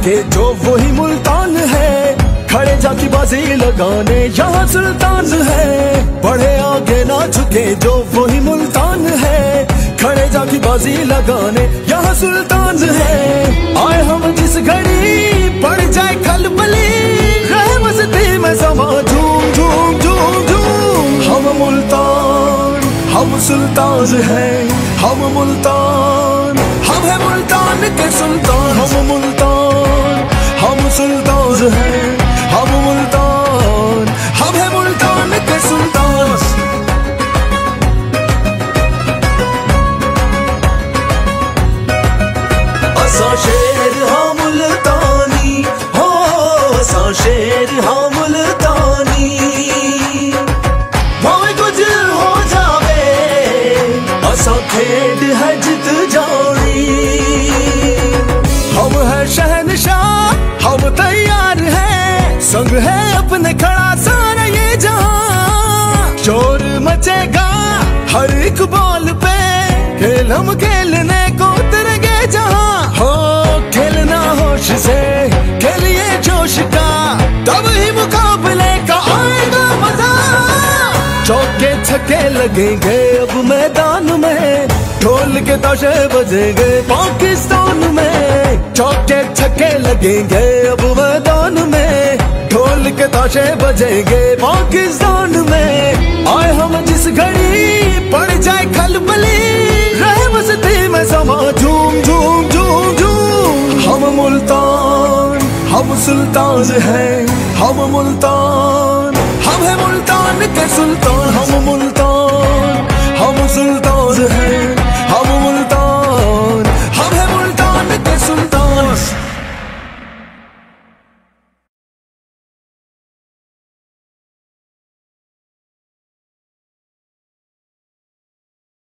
झुके जो वही मुल्तान है। खड़े जाकी बाजी लगाने, यहाँ सुल्तान है। बढ़े आगे ना झुके, जो वही मुल्तान है। खड़े जाकी बाजी लगाने, यहाँ सुल्तान है। आए हम जिस घड़ी, पड़ जाए खलबली। रहे मस्ती में समा झूम झूम झूम झूम। हम मुल्तान, हम सुल्तान है। हम मुल्तान, हम है मुल्तान के सुल्तान। हम असा शेर हाँ मुल्तानी, हो असा शेर हाँ मुल्तानी। भावे कुछ हो जावे, असा खेड है जित जानी। हम है शहनशाह, हम तैयार है, संग है अपने खड़ा सारा ये जहाँ। शोर मचेगा हर एक बॉल पे, खेल हम खेलने को लगेंगे अब मैदान में। ढोल के ताशे बजेंगे पाकिस्तान में। चौके छक्के लगेंगे अब मैदान में। ढोल के ताशे बजेंगे पाकिस्तान में। आए हम जिस घड़ी पड़ जाए खलबली रहे मस्ती में समा। झूम झूम झूम झूम। हम मुल्तान, हम सुल्तान हैं। हम मुल्तान, हम है मुल्तान के सुल्तान।